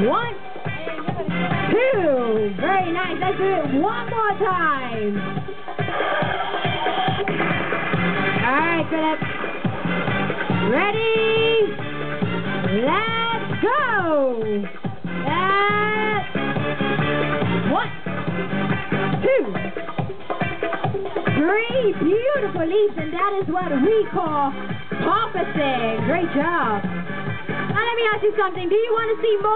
One, two. Very nice. Let's do it one more time. All right, Philip. Ready? Let's go. That's one, two, three. Beautiful leaps, and that is what we call porpoising. Great job. Now let me ask you something. Do you want to see more?